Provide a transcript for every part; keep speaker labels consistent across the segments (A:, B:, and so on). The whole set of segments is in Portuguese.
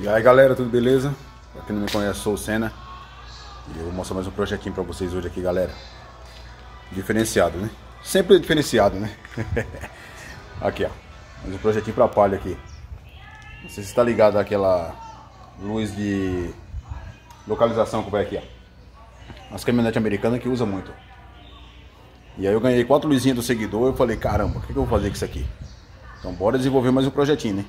A: E aí galera, tudo beleza? Pra quem não me conhece, sou o Senna E eu vou mostrar mais um projetinho pra vocês hoje aqui, galera Diferenciado, né? Sempre diferenciado, né? aqui, ó Mais um projetinho pra palha aqui Não sei se está ligado àquela luz de localização que vai aqui, ó As caminhonetes americanas que usa muito E aí eu ganhei quatro luzinhas do seguidor Eu falei, caramba, o que eu vou fazer com isso aqui? Então bora desenvolver mais um projetinho, né?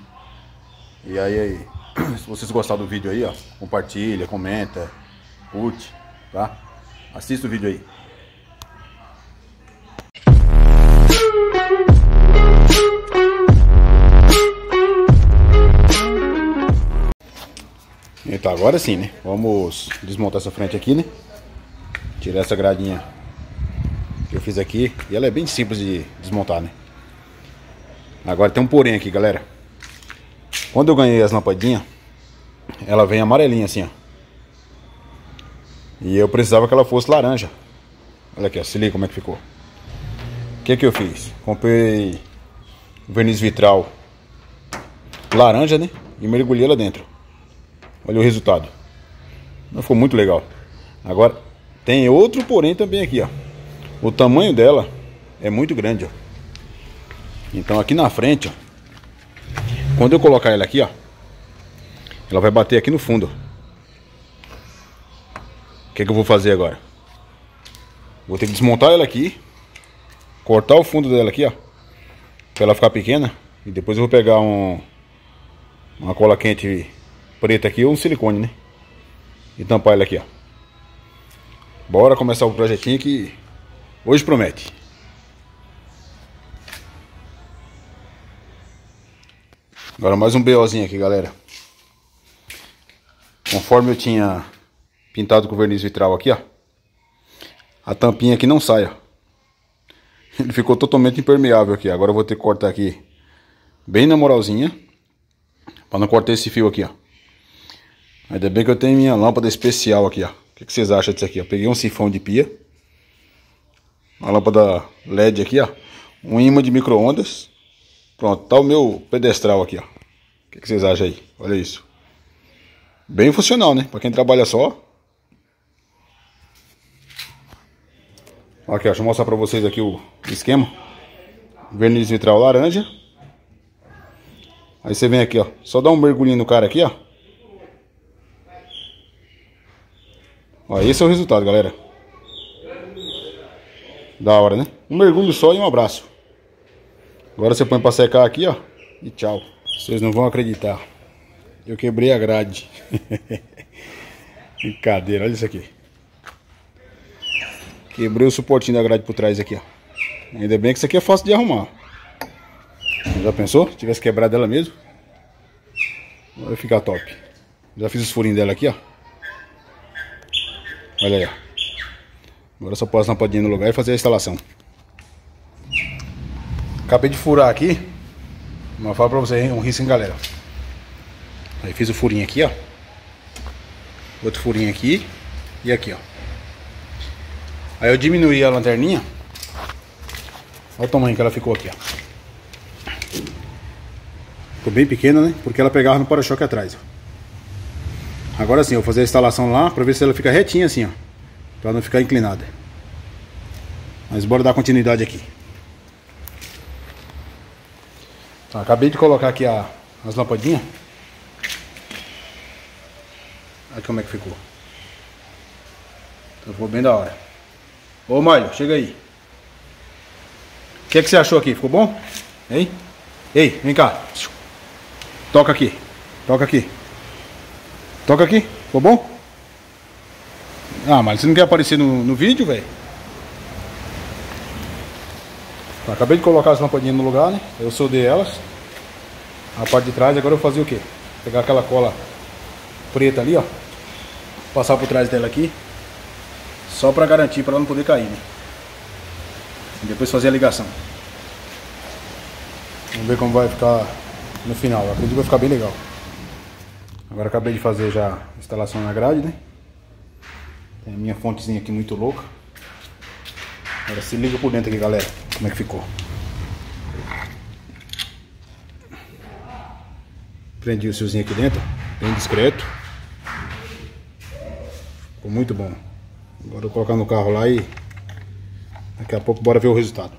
A: E aí, aí se vocês gostaram do vídeo aí, ó, compartilha, comenta, curte, tá? Assista o vídeo aí. Então agora sim, né? Vamos desmontar essa frente aqui, né? Tirar essa gradinha que eu fiz aqui. E ela é bem simples de desmontar, né? Agora tem um porém aqui, galera. Quando eu ganhei as lampadinhas, ela vem amarelinha assim, ó. E eu precisava que ela fosse laranja. Olha aqui, ó, se liga como é que ficou. O que que eu fiz? Comprei verniz vitral laranja, né? E mergulhei lá dentro. Olha o resultado. Ficou muito legal. Agora, tem outro porém também aqui, ó. O tamanho dela é muito grande, ó. Então aqui na frente, ó. Quando eu colocar ela aqui, ó. Ela vai bater aqui no fundo. O que, que eu vou fazer agora? Vou ter que desmontar ela aqui. Cortar o fundo dela aqui, ó. Pra ela ficar pequena. E depois eu vou pegar um... Uma cola quente preta aqui ou um silicone, né? E tampar ela aqui, ó. Bora começar o projetinho que hoje promete. Agora mais um BOzinho aqui, galera. Conforme eu tinha pintado com verniz vitral aqui, ó. A tampinha aqui não sai, ó. Ele ficou totalmente impermeável aqui. Agora eu vou ter que cortar aqui bem na moralzinha. Pra não cortar esse fio aqui, ó. Ainda bem que eu tenho minha lâmpada especial aqui, ó. O que, que vocês acham disso aqui, ó? Peguei um sifão de pia. Uma lâmpada LED aqui, ó. Um imã de micro-ondas. Pronto, tá o meu pedestral aqui, ó. O que, que, vocês acham aí? Olha isso. Bem funcional, né? Pra quem trabalha só. Aqui, ó. Deixa eu mostrar pra vocês aqui o esquema. Verniz vitral laranja. Aí você vem aqui, ó. Só dá um mergulhinho no cara aqui, ó. Ó, esse é o resultado, galera. Da hora, né? Um mergulho só e um abraço. Agora você põe pra secar aqui, ó. E tchau. Vocês não vão acreditar. Eu quebrei a grade. Brincadeira, olha isso aqui. Quebrei o suportinho da grade por trás aqui, ó. Ainda bem que isso aqui é fácil de arrumar. Já pensou? Se tivesse quebrado ela mesmo. Vai ficar top. Já fiz os furinhos dela aqui, ó. Olha aí, ó. Agora só posso lampadinha no lugar e fazer a instalação. Acabei de furar aqui. Mas falo pra vocês, um risco, hein, galera. Aí fiz o furinho aqui, ó. Outro furinho aqui. E aqui, ó. Aí eu diminuí a lanterninha. Olha o tamanho que ela ficou aqui, ó. Ficou bem pequena, né? Porque ela pegava no para-choque atrás, ó. Agora sim, eu vou fazer a instalação lá pra ver se ela fica retinha assim, ó. Pra não ficar inclinada. Mas bora dar continuidade aqui. Tá, acabei de colocar aqui a, as lampadinhas. Olha como é que ficou. Então ficou bem da hora. Ô Mário, chega aí. O que, é que você achou aqui? Ficou bom? Hein? Ei, vem cá. Toca aqui. Toca aqui. Toca aqui. Ficou bom? Ah, mas você não quer aparecer no, no vídeo, velho? Tá, acabei de colocar as lampadinhas no lugar, né? Eu soldei elas. A parte de trás, agora eu vou fazer o quê? Pegar aquela cola preta ali, ó. Passar por trás dela aqui. Só pra garantir, pra ela não poder cair, né? E depois fazer a ligação. Vamos ver como vai ficar no final. Eu acredito que vai ficar bem legal. Agora acabei de fazer já a instalação na grade, né? Tem a minha fontezinha aqui muito louca. Agora se liga por dentro aqui, galera. Como é que ficou. Prendi o fiozinho aqui dentro. Bem discreto. Ficou muito bom. Agora eu vou colocar no carro lá e daqui a pouco bora ver o resultado.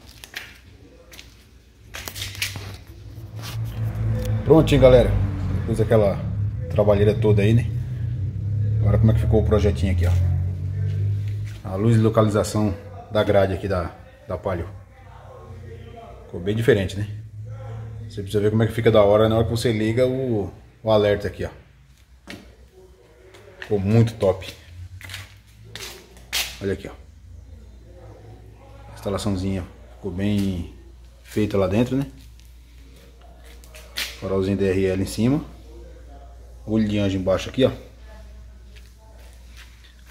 A: Prontinho, galera. Depois daquela trabalheira toda aí, né? Agora como é que ficou o projetinho aqui, ó. A luz de localização da grade aqui da, da Palio. Ficou bem diferente, né? Você precisa ver como é que fica da hora na hora que você liga o, o alerta aqui, ó. Ficou muito top. Olha aqui, ó. A instalaçãozinha ficou bem feita lá dentro, né? Farolzinho DRL em cima. Olho de anjo embaixo aqui, ó.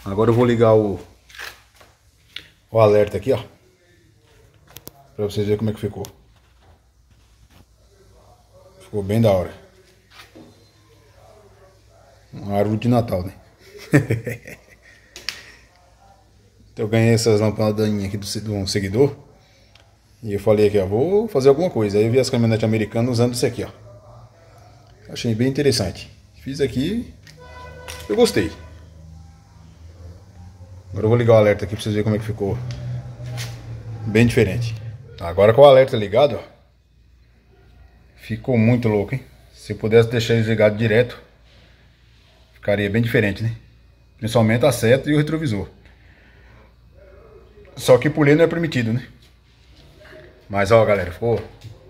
A: Agora eu vou ligar o, o alerta aqui, ó. Pra vocês verem como é que ficou. Ficou bem da hora. Uma árvore de Natal, né? eu ganhei essas lampadinhas aqui de um seguidor. E eu falei aqui, ó, vou fazer alguma coisa. Aí eu vi as caminhonetes americanas usando isso aqui, ó. Achei bem interessante. Fiz aqui, eu gostei. Agora eu vou ligar o alerta aqui pra vocês verem como é que ficou. Bem diferente. Agora com o alerta ligado, ó. Ficou muito louco, hein? Se eu pudesse deixar ele ligado direto, ficaria bem diferente, né? Principalmente a seta e o retrovisor. Só que por não é permitido, né? Mas ó, galera, ficou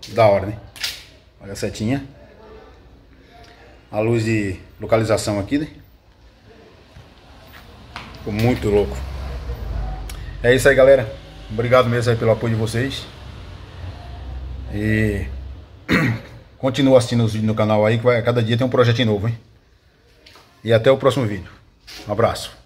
A: da hora, né? Olha a setinha a luz de localização aqui, né? Ficou muito louco. É isso aí, galera. Obrigado mesmo pelo apoio de vocês. E continua assistindo os vídeos no canal aí, que vai, cada dia tem um projeto novo, hein? E até o próximo vídeo. Um abraço.